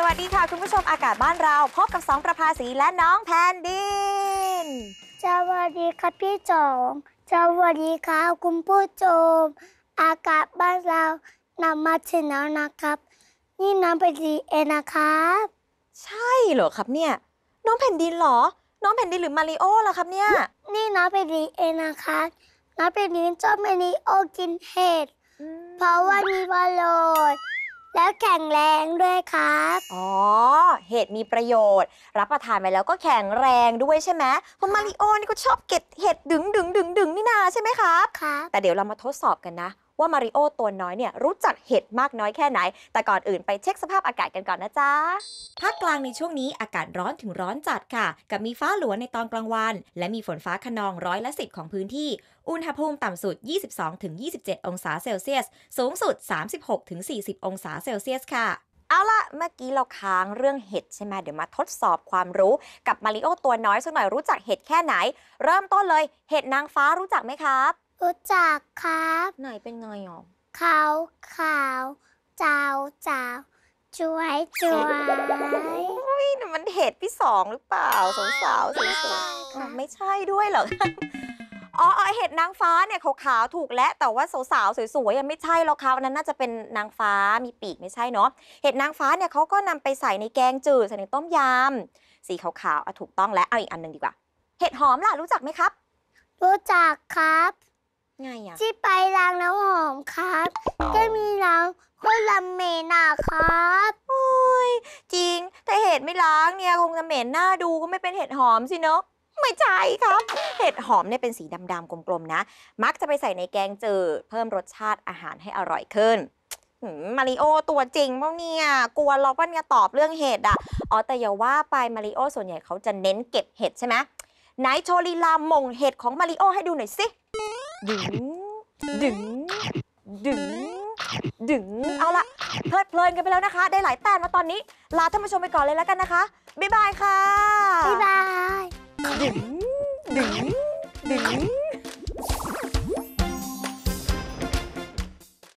สวัสดีค่ะ คุณผู้ชมอากาศบ้านเรา พบกับสองประภาสีและน้องแพนดิน สวัสดีครับพี่จองสวัสดีครับคุณผู้ชม อากาศบ้านเรานำมาถึงแล้วนะครับ นี่น้ำไปดีเองนะครับ ใช่เหรอครับเนี่ย น้องแผ่นดินเหรอ น้องแผ่นดินหรือมาริโอล่ะครับเนี่ย นี่น้ำไปดีเองนะครับน้ำไปดีชอบเมนีโอกินเห็ดเพราะว่ามีประโยชน์ แล้วแข็งแรงด้วยครับ อ๋อ ห็ดมีประโยชน์ รับประทานไปแล้วก็แข็งแรงด้วยใช่ไหมเพราะมาริโอนี่ก็ชอบเก็บเห็ดดึงดึงดึงดึงนี่นาใช่ไหมครับครับแต่เดี๋ยวเรามาทดสอบกันนะ ว่ามาริโอตัวน้อยเนี่ยรู้จักเห็ดมากน้อยแค่ไหน แต่ก่อนอื่นไปเช็คสภาพอากาศกันก่อนนะจ๊ะภาคกลางในช่วงนี้อากาศร้อนถึงร้อนจัดค่ะ กับมีฟ้าหลวในตอนกลางวัน และมีฝนฟ้าขนองร้อยละสิของพื้นที่ อุณหภูมิต่ำสุด 22-27 องศาเซลเซียส สูงสุด 36-40 องศาเซลเซียสค่ะ เอาล่ะเมื่อกี้เราค้างเรื่องเห็ดใช่ไหมเดี๋ยวมาทดสอบความรู้กับมาริโอตัวน้อยสักหน่อยรู้จักเห็ดแค่ไหน เริ่มต้นเลยเห็ดนางฟ้ารู้จักไหมครับ รู้จักครับไหนเป็นไงอะขาวขาวเจ้าเจ้าช่วยช่วยนี่มันเห็ดที่สองหรือเปล่าสาวสาวๆสวยๆค่ะไม่ใช่ด้วยเหรอ อ๋ออ๋อเห็ดนางฟ้าเนี่ยขาวๆถูกแล้วแต่ว่าสาวๆสวยๆยังไม่ใช่หรอกครับอันนั้นน่าจะเป็นนางฟ้ามีปีกไม่ใช่เนาะเห็ดนางฟ้าเนี่ยเขาก็นำไปใส่ในแกงจืดใส่ในต้มยำสีขาวๆอะถูกต้องแล้วเอาอีกอันหนึ่งดีกว่า เห็ดหอมล่ะรู้จักไหมครับ รู้จักครับไงอะที่ไปล้างน้ำหอมครับ ก็มีล้างก็ลำเมนาครับโอ้ยจริงถ้าเห็ดไม่ล้างเนี่ยคงจะเหม็นหน้าดูก็ไม่เป็นเห็ดหอมสิเนาะ ไม่ใช่ครับ เห็ดหอมเนี่ยเป็นสีดำๆกลมๆนะ มักจะไปใส่ในแกงจืดเพิ่มรสชาติอาหารให้อร่อยขึ้นมาริโอตัวจริงเปล่าเนี่ย กลัวเราปะเนี่ยตอบเรื่องเห็ดอะ อ๋อแต่อย่าว่าไปมาริโอส่วนใหญ่เขาจะเน้นเก็บเห็ดใช่ไหมไหนโชลีลามงเห็ดของมาริโอให้ดูหน่อยสิ ดึง ดึง ดึง ดึง เอาละเพลิดเพลินกันไปแล้วนะคะ ได้หลายแต้มมาตอนนี้ ลาท่านผู้ชมไปก่อนเลยแล้วกันนะคะ บ๊ายบายค่ะ บ๊ายบาย ดึงดึงดึง